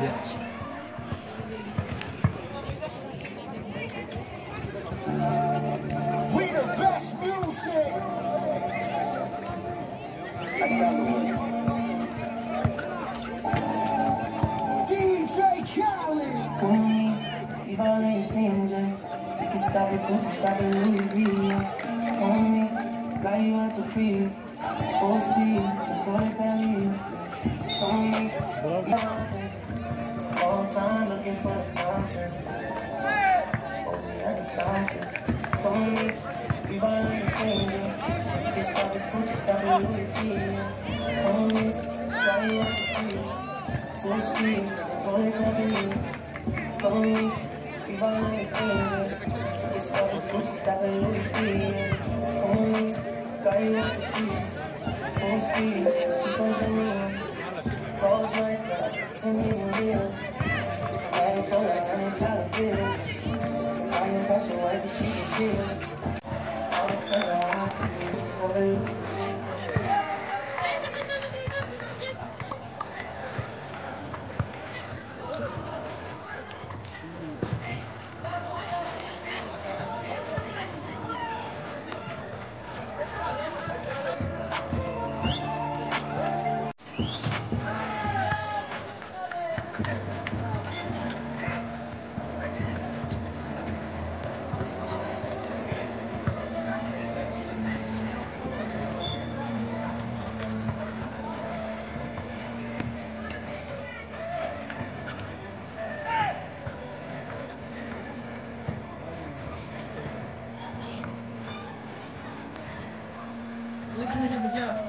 Yes. We the best music. DJ Khaled. Come on, leave all the things. We can stop it, push, stop it, really. On me, fly you out the crib. Full speed, support it, belly. On me looking for the answer. Posing at the bouncer. Don't make we violate the danger. Just stop the stop the. Don't make fly you out to peace. Full speed. Don't make we violate the danger. Just stop the stop the. Don't make fly you out to peace. Full speed, Thank okay. you. Gracias.